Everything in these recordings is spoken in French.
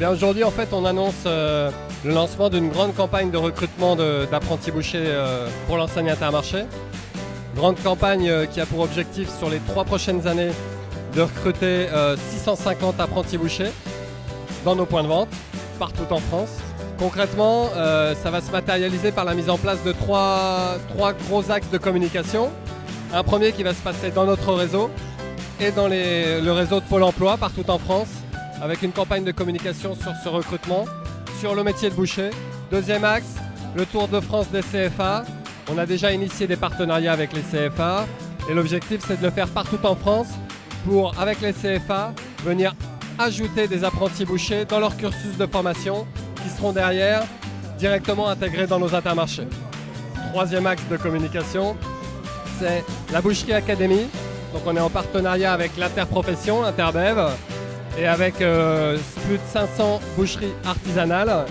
Eh aujourd'hui en fait on annonce euh, le lancement d'une grande campagne de recrutement d'apprentis bouchers euh, pour l'enseigne Intermarché. Grande campagne euh, qui a pour objectif sur les trois prochaines années de recruter 650 apprentis bouchers dans nos points de vente partout en France. Concrètement, ça va se matérialiser par la mise en place de trois gros axes de communication. Un premier qui va se passer dans notre réseau et dans le réseau de Pôle emploi partout en France avec une campagne de communication sur ce recrutement, sur le métier de boucher. Deuxième axe, le Tour de France des CFA. On a déjà initié des partenariats avec les CFA et l'objectif c'est de le faire partout en France pour, avec les CFA, venir ajouter des apprentis bouchers dans leur cursus de formation qui seront derrière directement intégrés dans nos intermarchés. Troisième axe de communication, c'est la Boucherie Academy. Donc on est en partenariat avec l'interprofession, Interbev, et avec euh, plus de 500 boucheries artisanales.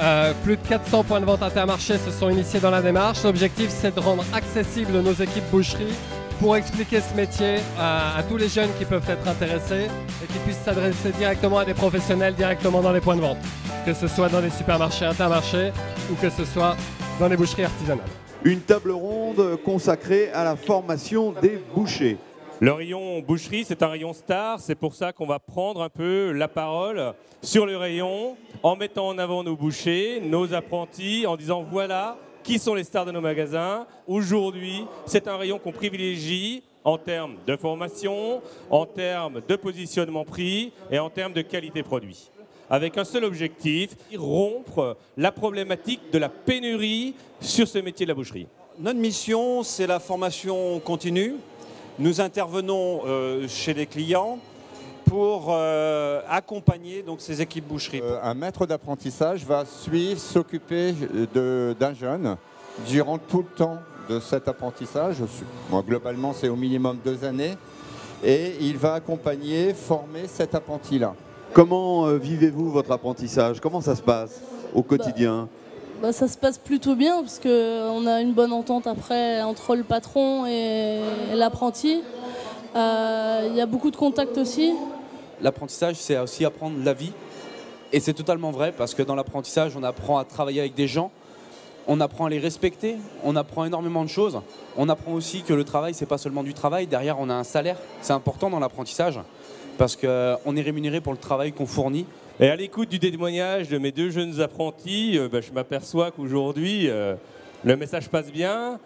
Euh, plus de 400 points de vente intermarchés se sont initiés dans la démarche. L'objectif, c'est de rendre accessible nos équipes boucheries pour expliquer ce métier à, tous les jeunes qui peuvent être intéressés et qui puissent s'adresser directement à des professionnels directement dans les points de vente, que ce soit dans les supermarchés, intermarchés ou que ce soit dans les boucheries artisanales. Une table ronde consacrée à la formation des bouchers. Le rayon boucherie, c'est un rayon star. C'est pour ça qu'on va prendre un peu la parole sur le rayon en mettant en avant nos bouchers, nos apprentis, en disant voilà qui sont les stars de nos magasins. Aujourd'hui, c'est un rayon qu'on privilégie en termes de formation, en termes de positionnement prix et en termes de qualité produit. Avec un seul objectif, rompre la problématique de la pénurie sur ce métier de la boucherie. Notre mission, c'est la formation continue. Nous intervenons euh, chez les clients pour euh, accompagner donc, ces équipes boucheries. Euh, un maître d'apprentissage va suivre, s'occuper d'un jeune durant tout le temps de cet apprentissage. globalement, c'est au minimum deux années. Et il va accompagner, former cet apprenti-là. Comment vivez-vous votre apprentissage? Comment ça se passe au quotidien? Bah, ça se passe plutôt bien parce qu'on a une bonne entente après entre le patron et, l'apprenti. Euh, il y a beaucoup de contacts aussi. L'apprentissage, c'est aussi apprendre la vie. Et c'est totalement vrai parce que dans l'apprentissage, on apprend à travailler avec des gens, on apprend à les respecter, on apprend énormément de choses. On apprend aussi que le travail, c'est pas seulement du travail. Derrière, on a un salaire. C'est important dans l'apprentissage parce qu'on est rémunéré pour le travail qu'on fournit. Et à l'écoute du témoignage de mes deux jeunes apprentis, euh, bah, je m'aperçois qu'aujourd'hui, euh, le message passe bien.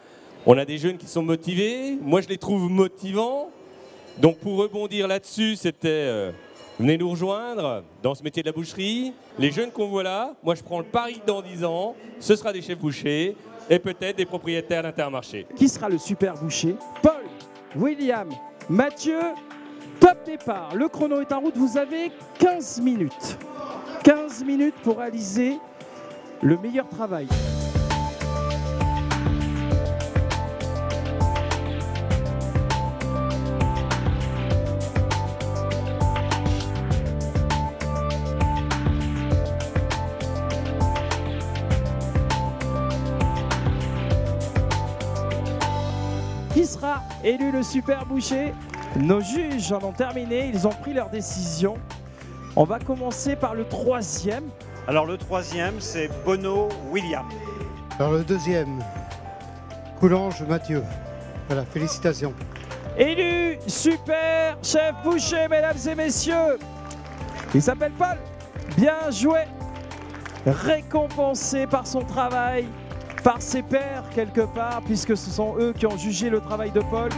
On a des jeunes qui sont motivés. Moi, je les trouve motivants. Donc, pour rebondir là-dessus, c'était euh, venez nous rejoindre dans ce métier de la boucherie. Les jeunes qu'on voit là, moi, je prends le pari dans 10 ans, ce sera des chefs bouchers et peut-être des propriétaires d'intermarché. Qui sera le super boucher? Paul, William, Mathieu Départ, le chrono est en route, vous avez 15 minutes. 15 minutes pour réaliser le meilleur travail. Qui sera élu le super boucher? Nos juges en ont terminé, ils ont pris leur décision. On va commencer par le troisième. Alors le troisième, c'est Bono William. Alors le deuxième, Coulange Mathieu. Voilà, félicitations. Élu super chef boucher, mesdames et messieurs. Il s'appelle Paul. Bien joué. Récompensé par son travail, par ses pairs quelque part, puisque ce sont eux qui ont jugé le travail de Paul.